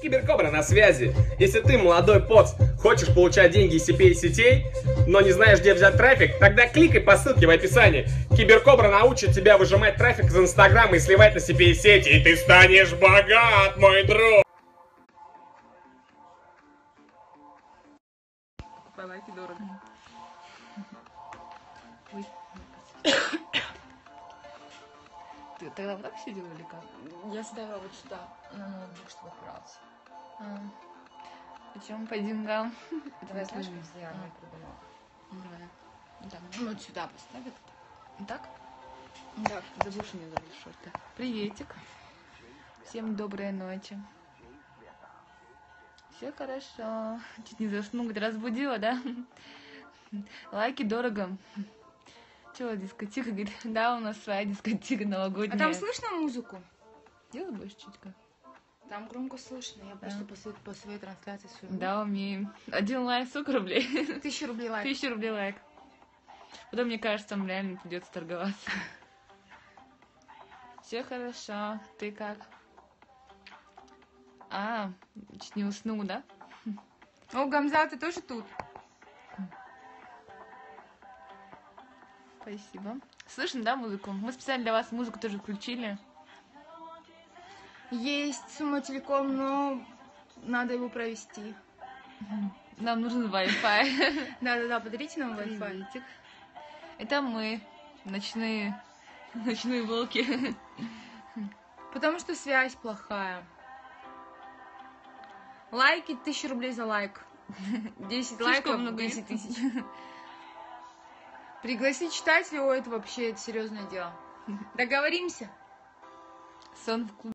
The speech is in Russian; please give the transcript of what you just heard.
Киберкобра на связи. Если ты, молодой поц, хочешь получать деньги из CPA-сетей, но не знаешь, где взять трафик, тогда кликай по ссылке в описании. Киберкобра научит тебя выжимать трафик из Инстаграма и сливать на CPA-сети, и ты станешь богат, мой друг! Лайки дорого. Ты тогда вот так сидела или как? Я ставила вот сюда Ну, на ноутбук, чтобы отправиться. А. Почему по деньгам? Давай, знаешь, как я не придумала? Давай. Так, Ну, вот сюда поставят. так? Да. Задуши не задуши. Так. Приветик. Всем доброй ночи. Все хорошо. Чуть не говорит, разбудила, да? Лайки дорого. Чего, дискотека? Говорит, да, у нас своя дискотека новогодняя. А там слышно музыку? Делай больше чутка. Там громко слышно. Я просто по, своей- по своей трансляции свою. Да, умеем. Один лайк, сколько рублей? Тысяча рублей лайк. Тысяча рублей лайк. Потом, мне кажется, там реально придется торговаться. Все хорошо. Ты как? А, чуть не уснул, да? О, Гамза, ты тоже тут? Спасибо. Слышно, да, музыку? Мы специально для вас музыку тоже включили. Есть сумма телеком, но надо его провести. Нам нужен Wi-Fi. Да-да-да, подарите нам Wi-Fi. Это мы, ночные, ночные волки. Потому что связь плохая. Лайки, тысяча рублей за лайк. 10 Слишком лайков, много 10 тысяч. Пригласить читателей, о, это вообще это серьезное дело. Договоримся? Сон в клубе.